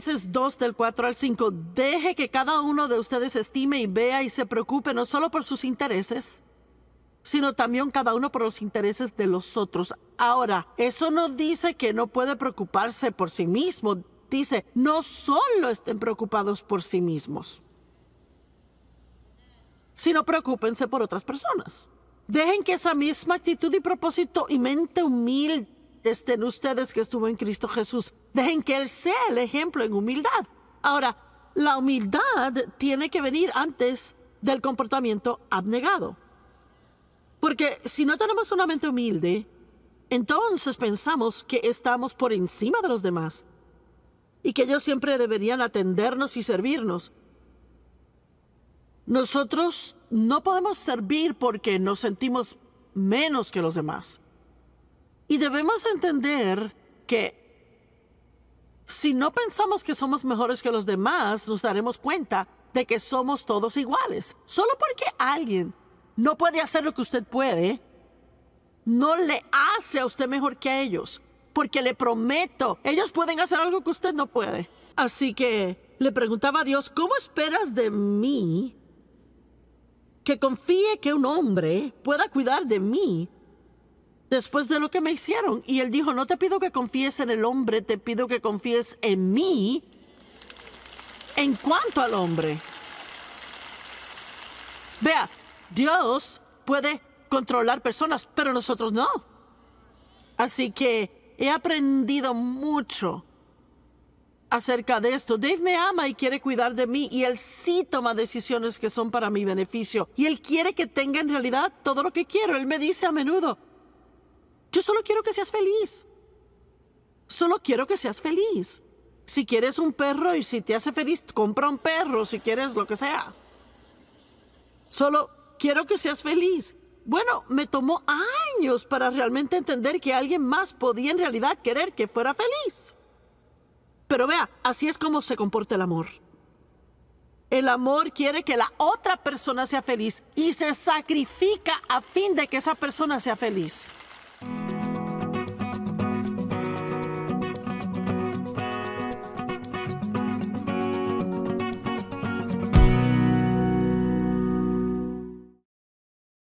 Filipenses 2 del 4 al 5, deje que cada uno de ustedes estime y vea y se preocupe no solo por sus intereses, sino también cada uno por los intereses de los otros. Ahora, eso no dice que no puede preocuparse por sí mismo, dice, no solo estén preocupados por sí mismos, sino preocúpense por otras personas. Dejen que esa misma actitud y propósito y mente humilde estén ustedes que estuvo en Cristo Jesús. Dejen que Él sea el ejemplo en humildad. Ahora, la humildad tiene que venir antes del comportamiento abnegado. Porque si no tenemos una mente humilde, entonces pensamos que estamos por encima de los demás y que ellos siempre deberían atendernos y servirnos. Nosotros no podemos servir porque nos sentimos menos que los demás. Y debemos entender que si no pensamos que somos mejores que los demás, nos daremos cuenta de que somos todos iguales. Solo porque alguien no puede hacer lo que usted puede, no le hace a usted mejor que a ellos. Porque le prometo, ellos pueden hacer algo que usted no puede. Así que le preguntaba a Dios, ¿cómo esperas de mí que confíe que un hombre pueda cuidar de mí después de lo que me hicieron. Y él dijo, no te pido que confíes en el hombre, te pido que confíes en mí en cuanto al hombre. Vea, Dios puede controlar personas, pero nosotros no. Así que he aprendido mucho acerca de esto. Dave me ama y quiere cuidar de mí y él sí toma decisiones que son para mi beneficio. Y él quiere que tenga en realidad todo lo que quiero. Él me dice a menudo, yo solo quiero que seas feliz. Solo quiero que seas feliz. Si quieres un perro y si te hace feliz, compra un perro, si quieres lo que sea. Solo quiero que seas feliz. Bueno, me tomó años para realmente entender que alguien más podía en realidad querer que fuera feliz. Pero vea, así es como se comporta el amor. El amor quiere que la otra persona sea feliz y se sacrifica a fin de que esa persona sea feliz.